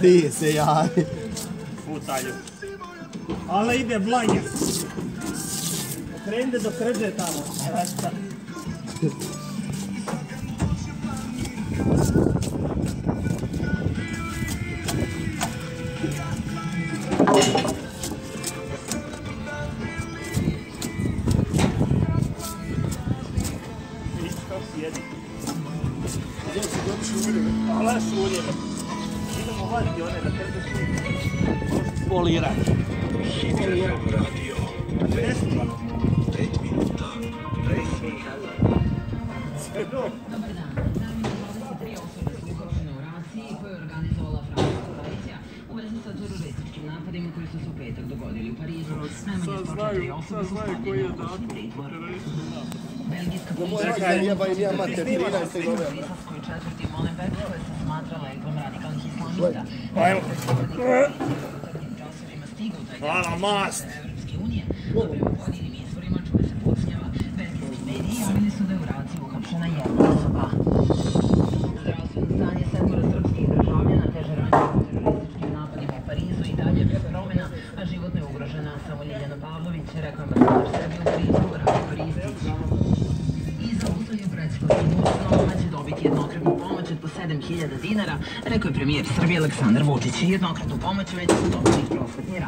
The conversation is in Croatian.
Ti se javi. Putalju. Ale ide blanje. Krenite do krđe tamo. Rasta. Vidiš kako sjedi. Ale šuljeve. Idemo vaditi one da krđe šuljeve. Polirati. Dobar dan. Najmanje 23 osobe su uhapšene u raciji koju je organizovala francuska policija u vezi sa terorističkim napadima koji su se u petak dogodili u Parizu. Najmanje 104 osobe su stavljene u kućni pritvor. Belgijska policija Čekaj, jeba im ja mater, 13. u novembra. Briselskoj četvrti Molenbeek koje se smatra leglom radikalnih islamista. Pa evo. Hvala, mast. Evropske unije, a prema pojedinim izvorima čuje se podsnjava. Belgijski mediji javili su je u raciji uhapšena jedna osoba. Zdravstveno stanje sedmora srpskih državljana teže napadima u i dalje bez promjena, a životno je ugrožena samo Ljiljana Pavlović, rekao je ambasador Srbije ustanovama će dobiti jednokratnu pomoć od po 7000 dinara, rekao je premijer Srbije Aleksandar Vučić. Jednokratnu pomoć već su dobili prosvetni